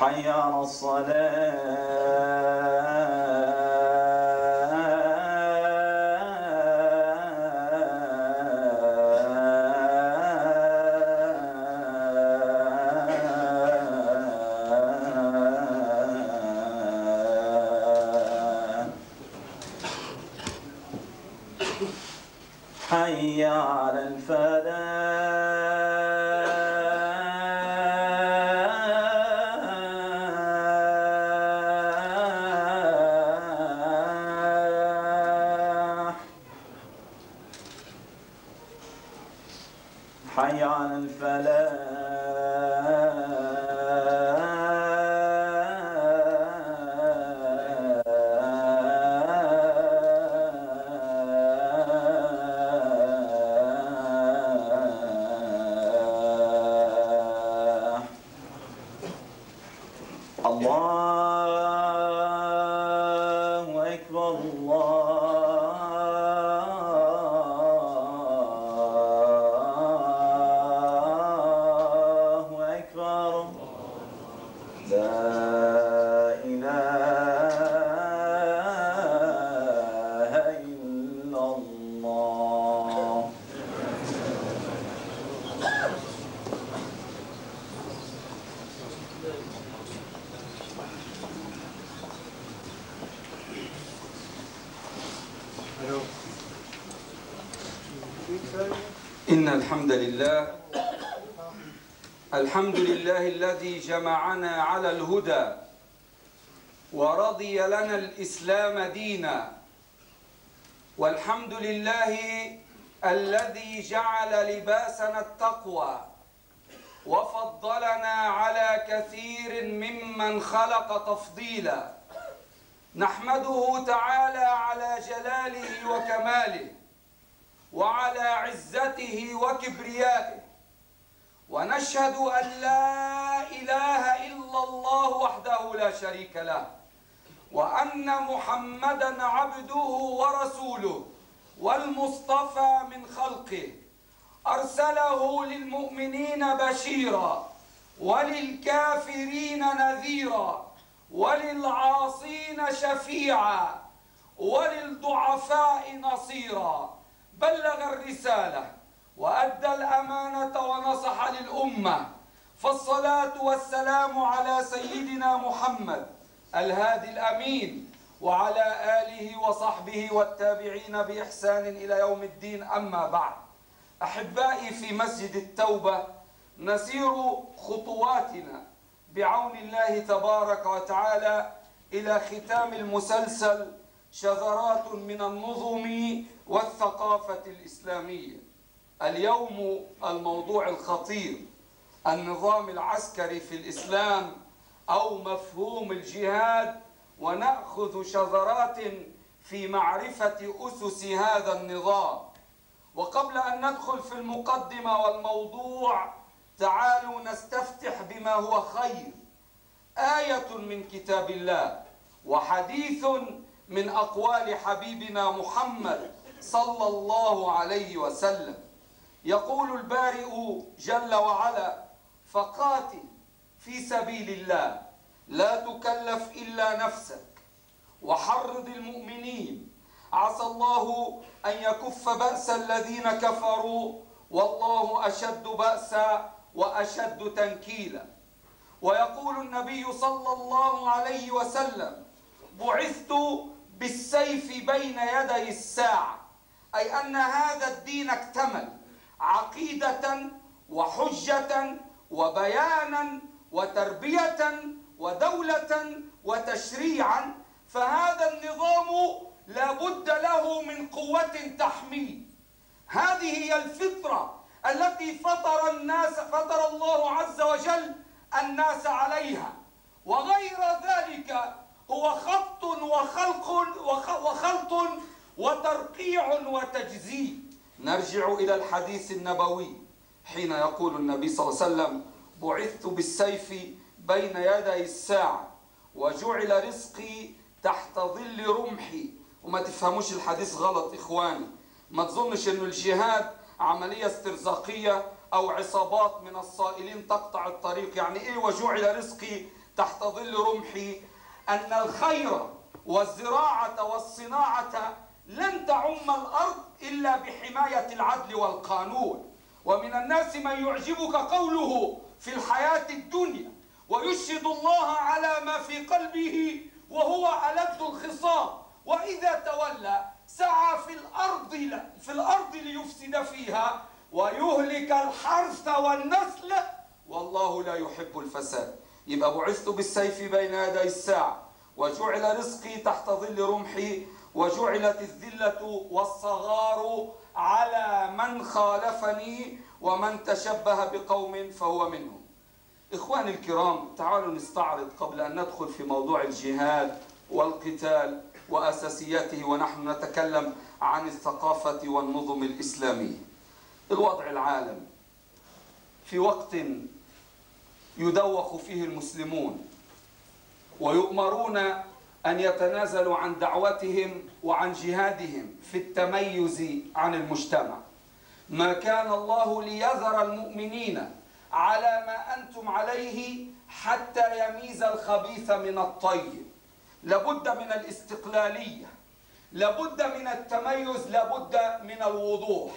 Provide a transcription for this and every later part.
حي على الصلاة. الحمد لله الحمد لله الذي جمعنا على الهدى ورضي لنا الإسلام دينا. والحمد لله الذي جعل لباسنا التقوى وفضلنا على كثير ممن خلق تفضيلا. نحمده تعالى على جلاله وكماله. وعلى عزته وكبريائه ونشهد أن لا إله إلا الله وحده لا شريك له وأن محمدا عبده ورسوله والمصطفى من خلقه. أرسله للمؤمنين بشيرا وللكافرين نذيرا وللعاصين شفيعا وللضعفاء نصيرا. بلغ الرسالة وأدى الأمانة ونصح للأمة فالصلاة والسلام على سيدنا محمد الهادي الأمين وعلى آله وصحبه والتابعين بإحسان إلى يوم الدين أما بعد. أحبائي في مسجد التوبة نسير خطواتنا بعون الله تبارك وتعالى إلى ختام المسلسل شذرات من النظم والثقافة الإسلامية. اليوم الموضوع الخطير. النظام العسكري في الإسلام أو مفهوم الجهاد ونأخذ شذرات في معرفة أسس هذا النظام. وقبل أن ندخل في المقدمة والموضوع تعالوا نستفتح بما هو خير. آية من كتاب الله وحديث من أقوال حبيبنا محمد صلى الله عليه وسلم. يقول البارئ جل وعلا فقاتل في سبيل الله لا تكلف إلا نفسك وحرض المؤمنين. عسى الله أن يكف بأس الذين كفروا والله أشد بأسا وأشد تنكيلا. ويقول النبي صلى الله عليه وسلم بعثت بالسيف بين يدي الساعة. أي أن هذا الدين اكتمل عقيدة وحجة وبيانا وتربية ودولة وتشريعا فهذا النظام لا بد له من قوة تحميه. هذه هي الفطرة التي فطر الناس فطر الله عز وجل الناس عليها. وغير ذلك هو خط وخلق وخلط وترقيع وتجزيء. نرجع إلى الحديث النبوي حين يقول النبي صلى الله عليه وسلم بعثت بالسيف بين يدي الساعة وجعل رزقي تحت ظل رمحي. وما تفهموش الحديث غلط إخواني. ما تظنش أنه الجهاد عملية استرزاقية أو عصابات من الصائلين تقطع الطريق. يعني إيه وجعل رزقي تحت ظل رمحي؟ أن الخير والزراعة والصناعة لن تعم الأرض إلا بحماية العدل والقانون. ومن الناس من يعجبك قوله في الحياة الدنيا ويشهد الله على ما في قلبه وهو ألد الخصام. وإذا تولى سعى في الأرض في الأرض ليفسد فيها ويهلك الحرث والنسل. والله لا يحب الفساد. يبقى بعثت بالسيف بين يدي الساعة وجعل رزقي تحت ظل رمحي وجعلت الذلة والصغار على من خالفني ومن تشبه بقوم فهو منهم. إخواني الكرام تعالوا نستعرض قبل أن ندخل في موضوع الجهاد والقتال وأساسياته ونحن نتكلم عن الثقافة والنظم الإسلامية. الوضع العالم في وقت يدوخ فيه المسلمون. ويؤمرون أن يتنازلوا عن دعوتهم وعن جهادهم في التميز عن المجتمع. ما كان الله ليذر المؤمنين على ما أنتم عليه حتى يميز الخبيث من الطيب. لابد من الاستقلالية. لابد من التميز لابد من الوضوح.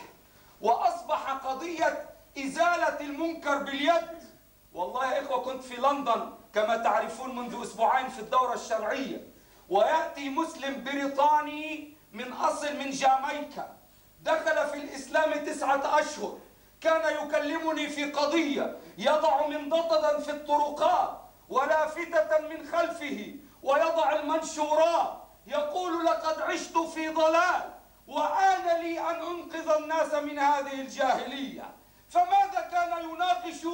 وأصبح قضية إزالة المنكر باليد والله يا إخوة كنت في لندن كما تعرفون منذ أسبوعين في الدورة الشرعية ويأتي مسلم بريطاني من أصل من جامايكا دخل في الإسلام تسعة أشهر كان يكلمني في قضية يضع منضطدا في الطرقات ولافتة من خلفه ويضع المنشورات يقول لقد عشت في ضلال وآن لي أن أنقذ الناس من هذه الجاهلية فماذا كان يناقش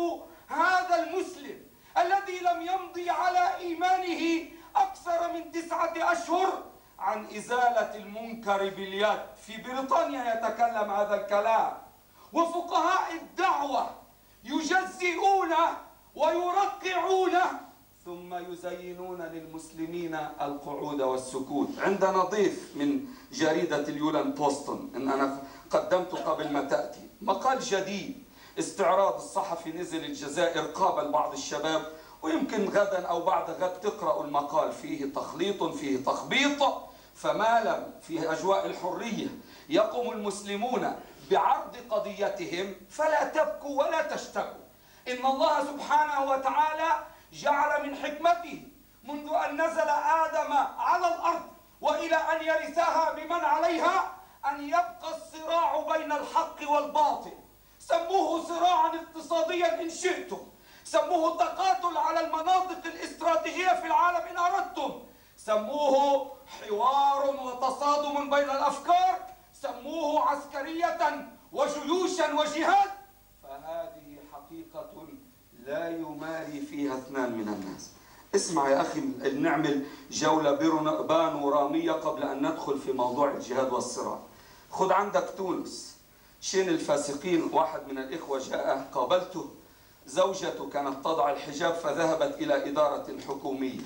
هذا المسلم الذي لم يمضي على إيمانه أكثر من تسعة أشهر عن إزالة المنكر باليد. في بريطانيا يتكلم هذا الكلام. وفقهاء الدعوة يجزئون ويرقعون ثم يزينون للمسلمين القعود والسكوت. عندنا ضيف من جريدة اليولان بوستون إن أنا قدمت قبل ما تأتي مقال جديد. استعراض الصحفي نزل الجزائر قابل بعض الشباب ويمكن غدا أو بعد غد تقرأوا المقال. فيه تخليط فيه تخبيط. فما لم في أجواء الحرية يقوم المسلمون بعرض قضيتهم. فلا تبكوا ولا تشتكوا. إن الله سبحانه وتعالى جعل من حكمته منذ أن نزل آدم على الأرض وإلى أن يرثها بمن عليها أن يبقى الصراع بين الحق والباطل. سموه صراعا اقتصاديا إن شئتم. سموه تقاتل على المناطق الاستراتيجية في العالم إن أردتم. سموه حوار وتصادم بين الأفكار. سموه عسكرية وجيوشا وجهاد. فهذه حقيقة لا يماري فيها اثنان من الناس. اسمع يا أخي نعمل جولة بانورامية قبل أن ندخل في موضوع الجهاد والصراع. خذ عندك تونس. شين الفاسقين؟ واحد من الإخوة جاء قابلته زوجته كانت تضع الحجاب فذهبت إلى إدارة حكومية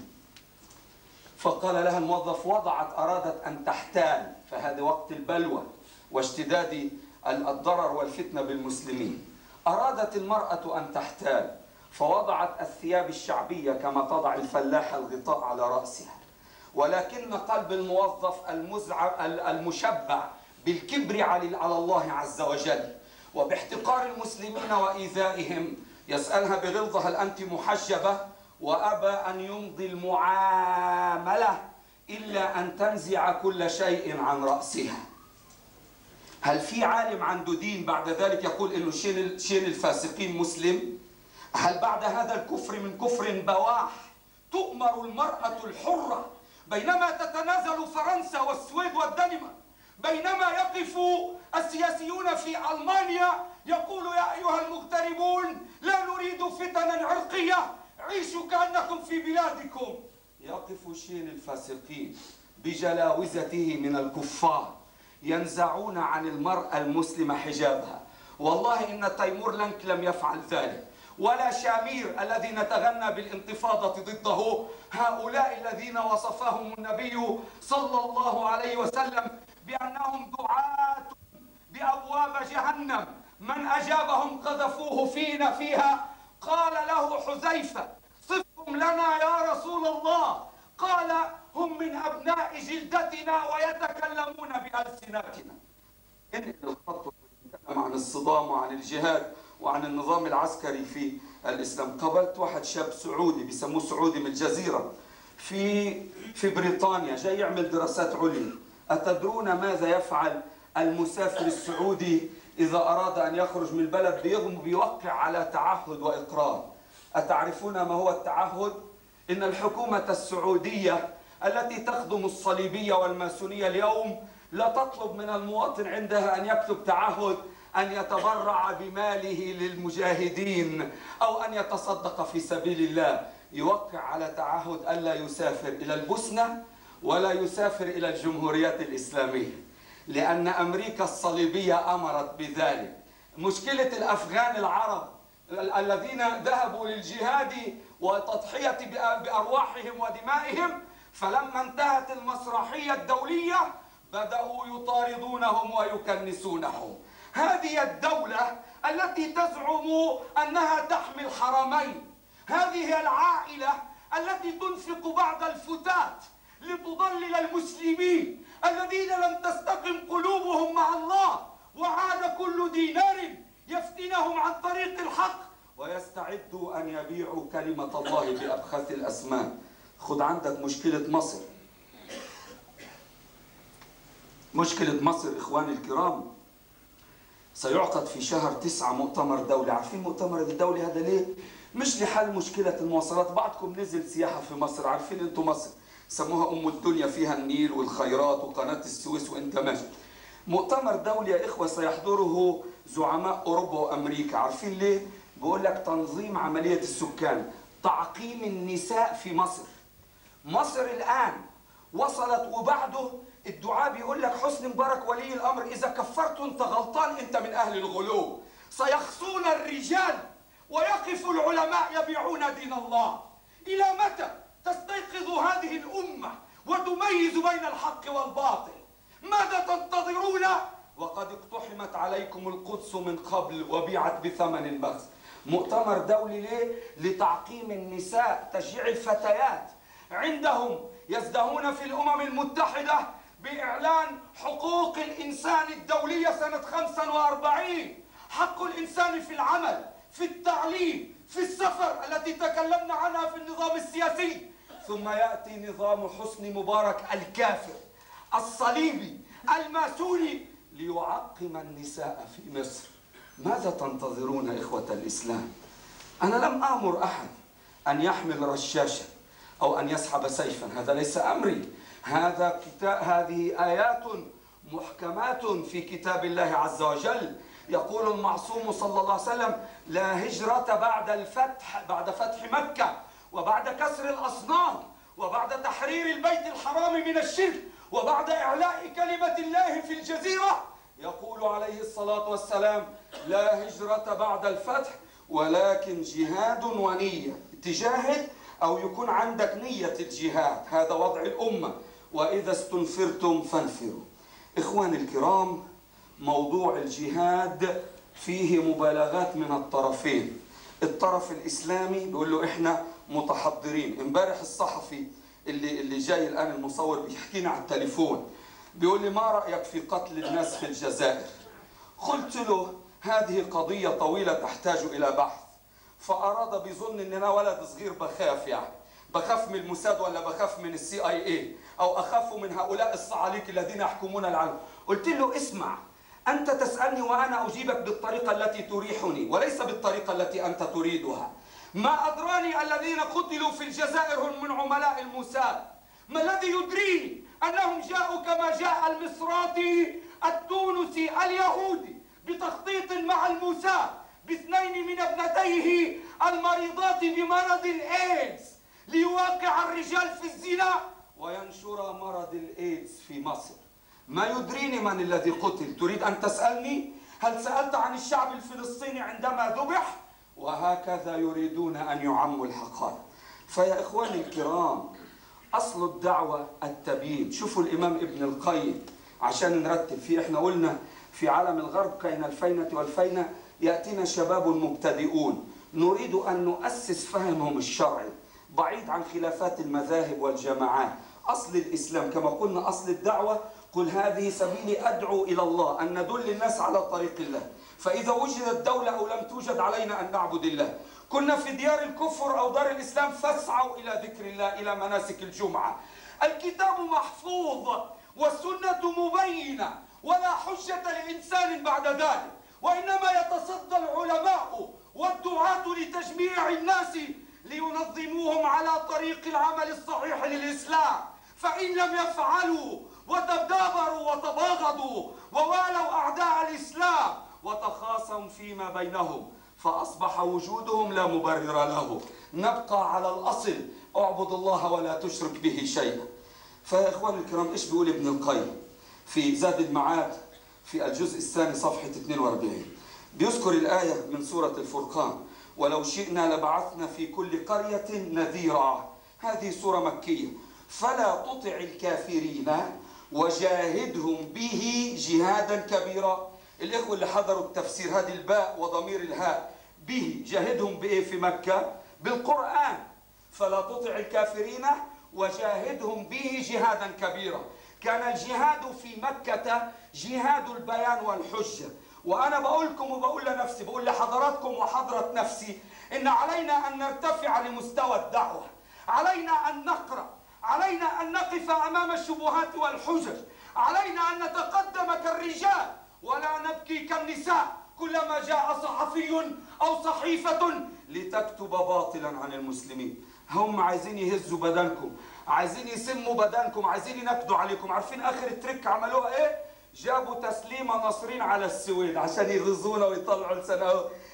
فقال لها الموظف وضعت أرادت أن تحتال. فهذا وقت البلوى واشتداد الضرر والفتنة بالمسلمين. أرادت المرأة أن تحتال فوضعت الثياب الشعبية كما تضع الفلاحة الغطاء على رأسها. ولكن قلب الموظف المزع المشبع بالكبر على الله عز وجل. وباحتقار المسلمين وإيذائهم يسألها بغلظة هل أنت محجبة؟ وأبى أن يمضي المعاملة إلا أن تنزع كل شيء عن رأسها. هل في عالم عنده دين بعد ذلك يقول إنه شين شين الفاسقين مسلم؟ هل بعد هذا الكفر من كفر بواح تؤمر المرأة الحرة؟ بينما تتنازل فرنسا والسويد والدنمارك. بينما يقف السياسيون في ألمانيا يقول يا أيها المغتربون لا نريد فتنا عرقية عيشوا كأنكم في بلادكم. يقف شين الفاسقين بجلاوزته من الكفار ينزعون عن المرأة المسلمة حجابها. والله إن تيمور لنك لم يفعل ذلك. ولا شامير الذي نتغنى بالانتفاضة ضده هؤلاء الذين وصفهم النبي صلى الله عليه وسلم بأنهم دعاة بأبواب جهنم. من أجابهم قذفوه فينا فيها. قال له حذيفة صفهم لنا يا رسول الله. قال هم من أبناء جلدتنا ويتكلمون بألسنتنا. إن الخط عن الصدام وعن الجهاد وعن النظام العسكري في الإسلام. قابلت واحد شاب سعودي بيسموه سعودي من الجزيرة في في بريطانيا جاي يعمل دراسات عليا. أتدرون ماذا يفعل المسافر السعودي إذا أراد أن يخرج من البلد بيوقع على تعهد وإقرار أتعرفون ما هو التعهد؟ إن الحكومة السعودية التي تخدم الصليبية والماسونية اليوم لا تطلب من المواطن عندها أن يكتب تعهد أن يتبرع بماله للمجاهدين أو أن يتصدق في سبيل الله يوقع على تعهد ألا يسافر إلى البوسنة ولا يسافر إلى الجمهوريات الإسلامية لأن أمريكا الصليبية أمرت بذلك. مشكلة الأفغان العرب الذين ذهبوا للجهاد وتضحية بأرواحهم ودمائهم فلما انتهت المسرحية الدولية بدأوا يطاردونهم ويكنسونهم. هذه الدولة التي تزعم أنها تحمي الحرمين هذه العائلة التي تنفق بعض الفتات لتضلل المسلمين الذين لم تستقم قلوبهم مع الله وعاد كل دينار يفتنهم عن طريق الحق ويستعدوا أن يبيعوا كلمة الله بأبخس الأسمان خذ عندك مشكلة مصر. مشكلة مصر إخواني الكرام سيعقد في شهر تسعة مؤتمر دولي. عارفين مؤتمر الدولي هذا ليه؟ مش لحل مشكلة المواصلات. بعضكم نزل سياحة في مصر. عارفين أنتم مصر. سموها أم الدنيا فيها النيل والخيرات وقناة السويس وإنت ماشي. مؤتمر دولي يا إخوة سيحضره زعماء أوروبا وأمريكا. عارفين ليه؟ بقول لك تنظيم عملية السكان تعقيم النساء في مصر. مصر الآن وصلت وبعده الدعاء بيقول لك حسني مبارك ولي الأمر إذا كفرت أنت غلطان أنت من أهل الغلو. سيخصون الرجال ويقف العلماء يبيعون دين الله. إلى متى؟ تستيقظ هذه الأمة وتميز بين الحق والباطل. ماذا تنتظرون؟ وقد اقتحمت عليكم القدس من قبل وبيعت بثمن بخس مؤتمر دولي ليه؟ لتعقيم النساء تشجيع الفتيات. عندهم يزدهون في الأمم المتحدة بإعلان حقوق الإنسان الدولية سنة 45 حق الإنسان في العمل في التعليم في السفر التي تكلمنا عنها في النظام السياسي. ثم يأتي نظام حسني مبارك الكافر الصليبي الماسوني ليعقم النساء في مصر. ماذا تنتظرون إخوة الإسلام؟ أنا لم آمر أحد أن يحمل رشاشة أو أن يسحب سيفا هذا ليس أمري. هذا كتاب هذه آيات محكمات في كتاب الله عز وجل. يقول المعصوم صلى الله عليه وسلم لا هجرة بعد الفتح بعد فتح مكة وبعد كسر الأصنام وبعد تحرير البيت الحرام من الشرك وبعد إعلاء كلمة الله في الجزيرة يقول عليه الصلاة والسلام لا هجرة بعد الفتح ولكن جهاد ونية. تجاهد أو يكون عندك نية الجهاد هذا وضع الأمة. وإذا استنفرتم فانفروا. إخواني الكرام موضوع الجهاد فيه مبالغات من الطرفين. الطرف الإسلامي بيقول له إحنا متحضرين. امبارح الصحفي اللي اللي جاي الآن المصور بيحكينا على التليفون بيقول لي ما رأيك في قتل الناس في الجزائر؟ قلت له هذه قضية طويلة تحتاج إلى بحث. فأراد بيظن إن أنا ولد صغير بخاف يعني. بخاف من الموساد ولا بخاف من السي آي اي أو أخاف من هؤلاء الصعاليك الذين يحكمون العالم. قلت له اسمع أنت تسألني وأنا أجيبك بالطريقة التي تريحني وليس بالطريقة التي أنت تريدها. ما أدراني الذين قتلوا في الجزائر هم من عملاء الموساد. ما الذي يدريني أنهم جاءوا كما جاء المصراتي التونسي اليهودي بتخطيط مع الموساد باثنين من ابنتيه المريضات بمرض الإيدز ليوقع الرجال في الزنا وينشر مرض الإيدز في مصر. ما يدريني من الذي قتل؟ تريد أن تسألني؟ هل سألت عن الشعب الفلسطيني عندما ذبح؟ وهكذا يريدون أن يعموا الحقائق. فيا إخواني الكرام أصل الدعوة التبيين. شوفوا الإمام ابن القيم عشان نرتب فيه إحنا قلنا في عالم الغرب كين الفينة والفينة يأتينا شباب مبتدئون. نريد أن نؤسس فهمهم الشرعي بعيد عن خلافات المذاهب والجماعات. أصل الإسلام كما قلنا أصل الدعوة. قل هذه سبيلي أدعو إلى الله أن ندل الناس على طريق الله. فإذا وجدت دولة أو لم توجد علينا أن نعبد الله. كنا في ديار الكفر أو دار الإسلام فاسعوا إلى ذكر الله إلى مناسك الجمعة. الكتاب محفوظ والسنة مبينة ولا حجة لإنسان بعد ذلك. وإنما يتصدى العلماء والدعاة لتجميع الناس لينظموهم على طريق العمل الصحيح للإسلام. فإن لم يفعلوا وتدابروا وتباغضوا ووالوا أعداء الإسلام وتخاصموا فيما بينهم فأصبح وجودهم لا مبرر له. نبقى على الأصل أعبد الله ولا تشرك به شيئا. فيا إخواني الكرام إيش بيقول ابن القيم؟ في زاد المعاد في الجزء الثاني صفحة 42 بيذكر الآية من سورة الفرقان ولو شئنا لبعثنا في كل قرية نذيرا. هذه سورة مكية. فلا تطع الكافرين وجاهدهم به جهادا كبيرا. الإخوة اللي حضروا التفسير هذه الباء وضمير الهاء به جاهدهم بإيه في مكة؟ بالقرآن. فلا تطع الكافرين وجاهدهم به جهادا كبيرا. كان الجهاد في مكة جهاد البيان والحجة. وأنا بقول لكم وبقول لنفسي بقول لحضراتكم وحضرة نفسي إن علينا أن نرتفع لمستوى الدعوة. علينا أن نقرأ. علينا أن نقف أمام الشبهات والحجج. علينا أن نتقدم كالرجال. ولا نبكي كالنساء كلما جاء صحفي أو صحيفة لتكتب باطلا عن المسلمين. هم عايزين يهزوا بدنكم عايزين يسموا بدنكم عايزين ينكدوا عليكم. عارفين آخر الترك عملوها إيه؟ جابوا تسليمة نصرين على السويد عشان يغزونا ويطلعوا لسنة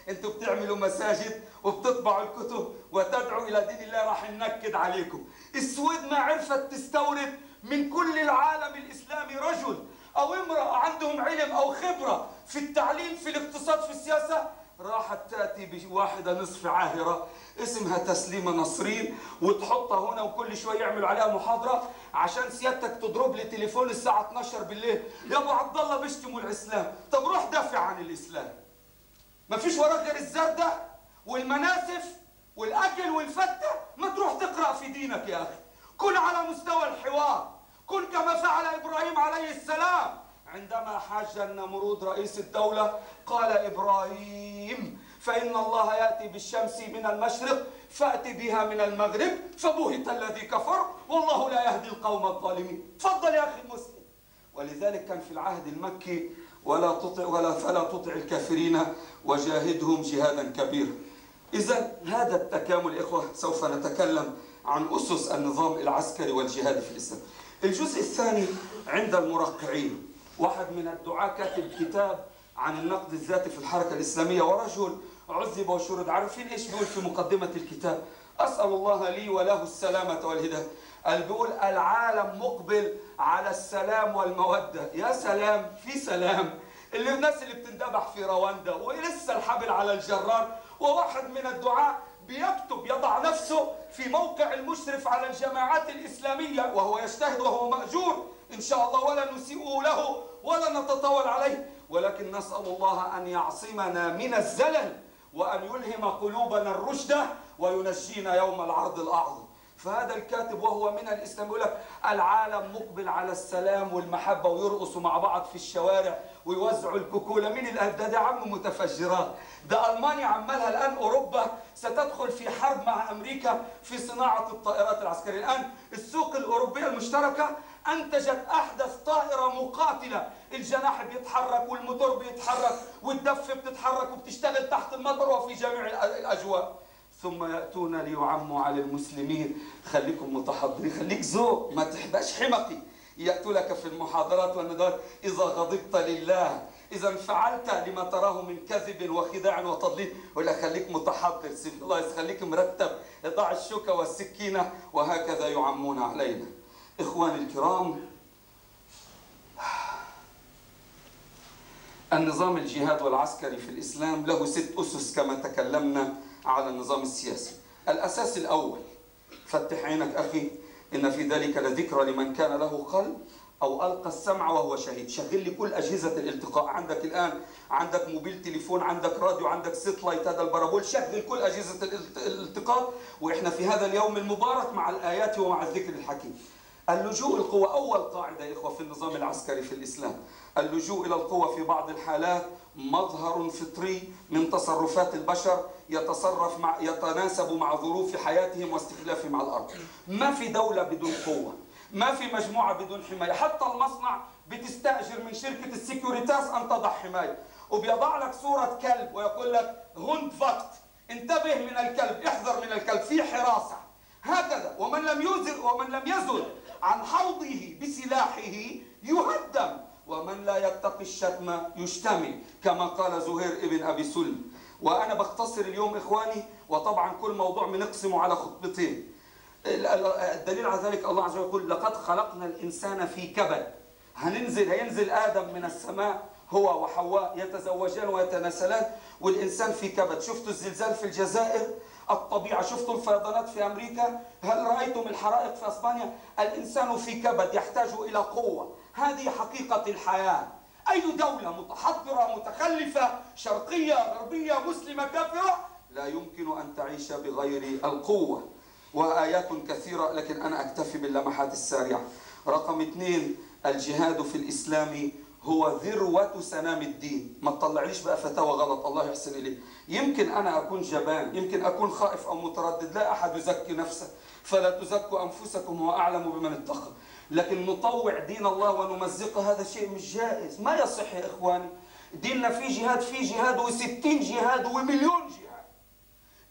أنتوا بتعملوا مساجد وبتطبعوا الكتب وتدعوا إلى دين الله راح ننكد عليكم. السويد ما عرفت تستورد من كل العالم الإسلامي رجل. أو امرأة عندهم علم أو خبرة في التعليم في الاقتصاد في السياسة راحت تأتي بواحدة نصف عاهرة اسمها تسليمة نصرين وتحطها هنا وكل شوية يعملوا عليها محاضرة عشان سيادتك تضرب لي تليفون الساعة 12 بالليل. يا أبو عبد الله بيشتموا الإسلام. طب روح دافع عن الإسلام. ما فيش وراك غير الزردة والمناسف والأكل والفتة. ما تروح تقرأ في دينك يا أخي. كن على مستوى الحوار. كن كما فعل إبراهيم عليه السلام. عندما حاج النمرود رئيس الدولة قال إبراهيم فإن الله يأتي بالشمس من المشرق فأت بها من المغرب فبهت الذي كفر والله لا يهدي القوم الظالمين. تفضل يا أخي المسلم. ولذلك كان في العهد المكي ولا تطع ولا فلا تطع الكافرين وجاهدهم جهادا كبيرا. إذا هذا التكامل إخوة سوف نتكلم عن أسس النظام العسكري والجهادي في الإسلام. الجزء الثاني عند المرقعين. واحد من الدعاة كاتب كتاب عن النقد الذاتي في الحركة الإسلامية ورجل عذب وشرد. عارفين إيش بيقول في مقدمة الكتاب؟ أسأل الله لي وله السلامة والهداية. قال بيقول العالم مقبل على السلام والمودة. يا سلام في سلام. اللي الناس اللي بتندبح في رواندا ولسه الحبل على الجرار. وواحد من الدعاة بيكتب يضع نفسه في موقع المشرف على الجماعات الإسلامية وهو يجتهد وهو مأجور. إن شاء الله ولا نسيء له ولا نتطاول عليه. ولكن نسأل الله أن يعصمنا من الزلل وأن يلهم قلوبنا الرشد وينجينا يوم العرض الأعظم. فهذا الكاتب وهو من الإسلام يقول لك العالم مقبل على السلام والمحبة ويرقصوا مع بعض في الشوارع ويوزعوا الكوكولا مين الأهل ده ده عم متفجرات. ده ألمانيا عمالها الآن أوروبا ستدخل في حرب مع أمريكا في صناعة الطائرات العسكرية. الآن السوق الأوروبية المشتركة أنتجت أحدث طائرة مقاتلة. الجناح بيتحرك والموتور بيتحرك والدفة بتتحرك وبتشتغل تحت المطر وفي جميع الأجواء. ثم يأتون ليعموا على المسلمين. خليكم متحضرين. خليك ذوق ما تحباش حمقي. يأتوا لك في المحاضرات والندوات إذا غضبت لله إذا انفعلت لما تراه من كذب وخداع وتضليل. ولا خليك متحضر سيف الله خليك مرتب. ضع الشوكة والسكينة وهكذا يعمون علينا. إخواني الكرام النظام الجهاد والعسكري في الإسلام له ست أسس كما تكلمنا. على النظام السياسي. الأساس الأول. فتح عينك أخي. إن في ذلك لذكرى لمن كان له قلب أو ألقى السمع وهو شهيد. شغل لي كل أجهزة الالتقاط. عندك الآن عندك موبيل تليفون عندك راديو عندك satellite هذا ال parabol شغل كل أجهزة الالتقاط وإحنا في هذا اليوم المبارك مع الآيات ومع الذكر الحكيم. اللجوء القوة أول قاعدة يا إخوة في النظام العسكري في الإسلام. اللجوء إلى القوة في بعض الحالات. مظهر فطري من تصرفات البشر يتصرف مع يتناسب مع ظروف حياتهم واستخلافهم على الأرض. ما في دولة بدون قوة ما في مجموعة بدون حماية. حتى المصنع بتستأجر من شركة السيكوريتاس أن تضع حماية. وبيضع لك صورة كلب ويقول لك هوند فقط انتبه من الكلب احذر من الكلب في حراسة. هكذا ومن لم يزر ومن لم يزل عن حوضه بسلاحه يهدم. ومن لا يتقي الشتم يشتمل كما قال زهير ابن أبي سلم. وأنا بختصر اليوم إخواني وطبعا كل موضوع بنقسمه على خطبتين. الدليل على ذلك الله عز وجل يقول لقد خلقنا الإنسان في كبد. هننزل هينزل آدم من السماء هو وحواء يتزوجان ويتناسلان والإنسان في كبد. شفتوا الزلزال في الجزائر؟ الطبيعة شفتوا الفيضانات في أمريكا؟ هل رأيتم الحرائق في أسبانيا؟ الإنسان في كبد يحتاج إلى قوة. هذه حقيقة الحياة. أي دولة متحضرة متخلفة شرقية غربية مسلمة كافرة لا يمكن أن تعيش بغير القوة. وآيات كثيرة لكن أنا أكتفي باللمحات السريعة. رقم اثنين الجهاد في الإسلام هو ذروة سنام الدين. ما تطلعليش بقى فتاوى غلط الله يحسن إليه يمكن أنا أكون جبان يمكن أكون خائف أو متردد لا أحد يزكي نفسه. فلا تزكوا أنفسكم هو أعلم بمن اتقى. لكن نطوع دين الله ونمزقه هذا شيء مش جائز. ما يصح يا إخواني. ديننا فيه جهاد فيه جهاد وستين جهاد ومليون جهاد.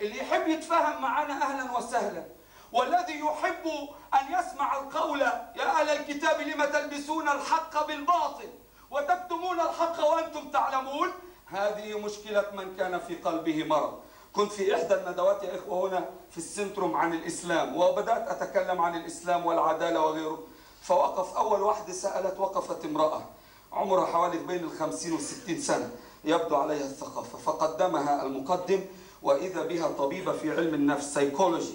اللي يحب يتفاهم معنا أهلا وسهلا. والذي يحب أن يسمع القول يا أهل الكتاب لم تلبسون الحق بالباطل وتكتمون الحق وأنتم تعلمون؟ هذه مشكلة من كان في قلبه مرض. كنت في إحدى الندوات يا إخوة هنا في ال centrum عن الإسلام وبدأت أتكلم عن الإسلام والعدالة وغيره. فوقف أول واحدة سألت وقفت امرأة. عمرها حوالي بين الخمسين والستين سنة. يبدو عليها الثقافة. فقدمها المقدم وإذا بها طبيبة في علم النفس سيكولوجي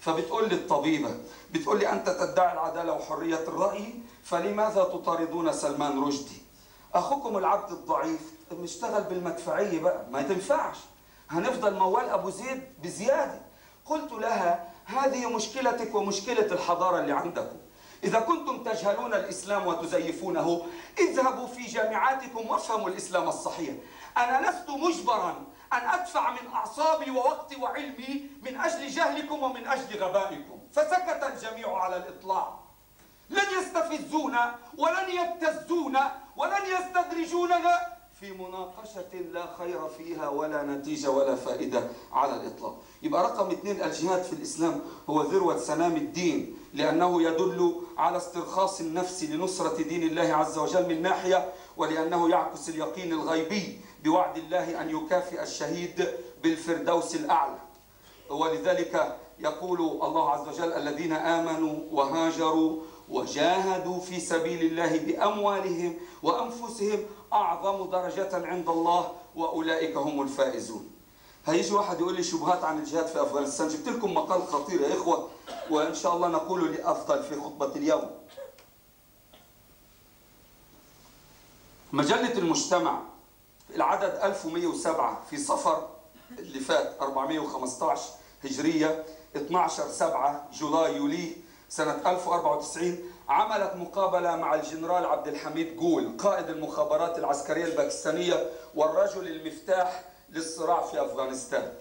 فبتقول لي الطبيبة بتقول لي أنت تدعي العدالة وحرية الرأي فلماذا تطاردون سلمان رشدي؟ أخوكم العبد الضعيف نشتغل بالمدفعية بقى. ما تنفعش. هنفضل موال أبو زيد بزيادة. قلت لها هذه مشكلتك ومشكلة الحضارة اللي عندكم. إذا كنتم تجهلون الإسلام وتزيفونه اذهبوا في جامعاتكم وافهموا الإسلام الصحيح. أنا لست مجبرا أن أدفع من أعصابي ووقتي وعلمي من أجل جهلكم ومن أجل غبائكم. فسكت الجميع على الإطلاع لن يستفزونا ولن يبتزونا ولن يستدرجوننا. في مناقشة لا خير فيها ولا نتيجة ولا فائدة على الإطلاق. يبقى رقم اثنين الجهاد في الإسلام هو ذروة سنام الدين لأنه يدل على استرخاص النفس لنصرة دين الله عز وجل من ناحية ولأنه يعكس اليقين الغيبي بوعد الله أن يكافئ الشهيد بالفردوس الأعلى. ولذلك يقول الله عز وجل الذين آمنوا وهاجروا وجاهدوا في سبيل الله بأموالهم وأنفسهم أعظم درجة عند الله وأولئك هم الفائزون. هيجي واحد يقول لي شبهات عن الجهاد في أفغانستان؟ جبت لكم مقال خطير يا إخوة وإن شاء الله نقول لأفضل في خطبة اليوم. مجلة المجتمع العدد 1107 في صفر اللي فات 415 هجرية 12 7 جولاي يوليو سنة 1094 عملت مقابلة مع الجنرال عبد الحميد جول قائد المخابرات العسكرية الباكستانية والرجل المفتاح للصراع في أفغانستان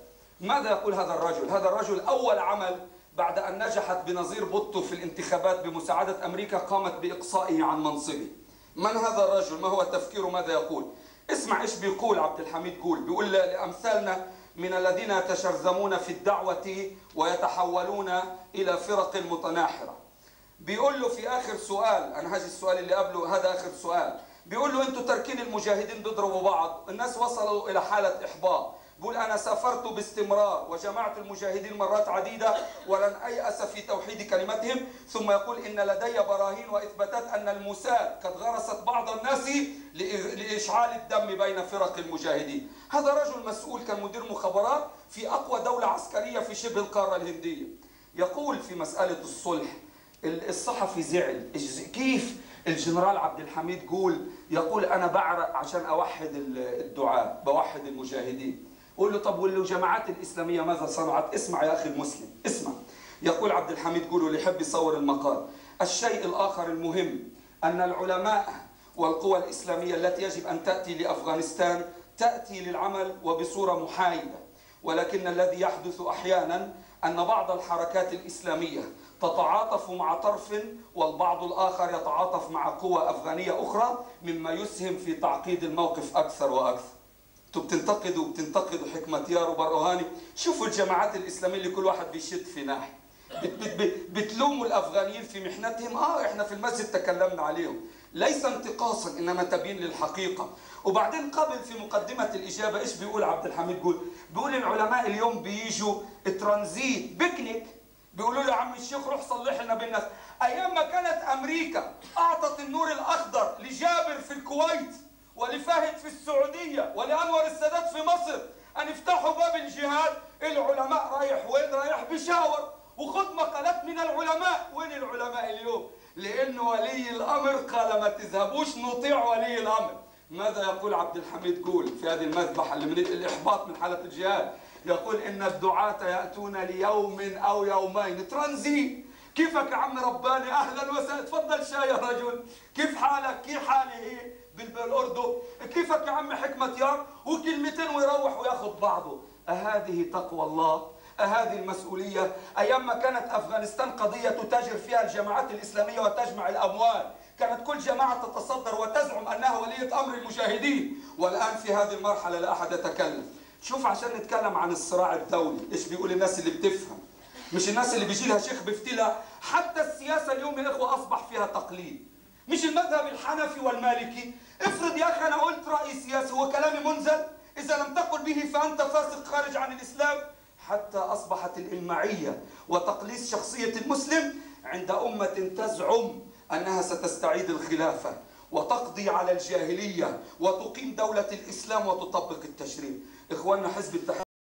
ماذا يقول هذا الرجل؟ هذا الرجل أول عمل بعد أن نجحت بنظير بوتو في الانتخابات بمساعدة أمريكا قامت بإقصائه عن منصبه من هذا الرجل؟ ما هو تفكيره؟ ماذا يقول؟ اسمع إيش بيقول عبد الحميد جول بيقول لأمثالنا من الذين يتشرذمون في الدعوة ويتحولون إلى فرق متناحرة. بيقول له في آخر سؤال أنا هاجي السؤال اللي قبله هذا آخر سؤال. بيقول له أنتوا تركين المجاهدين بيضربوا بعض الناس وصلوا إلى حالة إحباط. بيقول أنا سافرت باستمرار وجمعت المجاهدين مرات عديدة ولن أيأس في توحيد كلمتهم. ثم يقول إن لدي براهين وإثباتات أن الموساد قد غرست بعض الناس لإشعال الدم بين فرق المجاهدين. هذا رجل مسؤول كان مدير مخابرات في أقوى دولة عسكرية في شبه القارة الهندية. يقول في مسألة الصلح الصحفي زعل. كيف؟ الجنرال عبد الحميد جول يقول أنا بعرق عشان أوحد الدعاء بوحد المجاهدين. قول له طب والجماعات الإسلامية ماذا صنعت؟ اسمع يا أخي المسلم اسمع. يقول عبد الحميد جول واللي يحب يصور المقال. الشيء الآخر المهم أن العلماء والقوى الإسلامية التي يجب أن تأتي لأفغانستان تأتي للعمل وبصورة محايدة. ولكن الذي يحدث أحيانا أن بعض الحركات الإسلامية تتعاطف مع طرف والبعض الآخر يتعاطف مع قوى أفغانية أخرى مما يسهم في تعقيد الموقف أكثر وأكثر. أنتوا بتنتقدوا بتنتقدوا حكمة يار وبرهاني شوفوا الجماعات الإسلامية اللي كل واحد بيشد في ناحية. بت بت بتلوموا الأفغانيين في محنتهم. آه إحنا في المسجد تكلمنا عليهم. ليس انتقاصا إنما تبيين للحقيقة. وبعدين قبل في مقدمة الإجابة إيش بيقول عبد الحميد؟ جول بيقول العلماء اليوم بيجوا ترانزيت بيكنيك. بيقولوا له يا عم الشيخ روح صلح لنا بالناس. أيام ما كانت أمريكا أعطت النور الأخضر لجابر في الكويت ولفهد في السعودية ولأنور السادات في مصر أن يفتحوا باب الجهاد. العلماء رايح وين؟ رايح بشاور. وخذ مقالات من العلماء. وين العلماء اليوم؟ لأن ولي الأمر قال ما تذهبوش نطيع ولي الأمر. ماذا يقول عبد الحميد؟ جول في هذه المذبحة اللي من الاحباط من حالة الجهاد. يقول إن الدعاة يأتون ليوم أو يومين. ترانزيت كيفك يا عم رباني؟ أهلا وسهلا. تفضل شاي يا رجل. كيف حالك؟ كيف حالي هي بالاردن كيفك يا عم حكمة يار؟ وكلمتين ويروح وياخذ بعضه. أهذه تقوى الله؟ أهذه المسؤولية؟ أيام ما كانت أفغانستان قضية تتاجر فيها الجماعات الإسلامية وتجمع الأموال. كانت كل جماعة تتصدر وتزعم أنها ولية أمر المجاهدين والآن في هذه المرحلة لا أحد يتكلم. شوف عشان نتكلم عن الصراع الدولي. إيش بيقول الناس اللي بتفهم؟ مش الناس اللي بيجي لها شيخ بفتلة حتى السياسة اليوم يا إخوة أصبح فيها تقليد. مش المذهب الحنفي والمالكي. افرض يا أخي أنا قلت رأي سياسي هو كلامي منزل؟ إذا لم تقل به فأنت فاسق خارج عن الإسلام. حتى أصبحت الإمعية وتقليص شخصية المسلم عند أمة تزعم أنها ستستعيد الخلافة وتقضي على الجاهلية وتقيم دولة الإسلام وتطبق التشريع. إخواننا حزب التحرير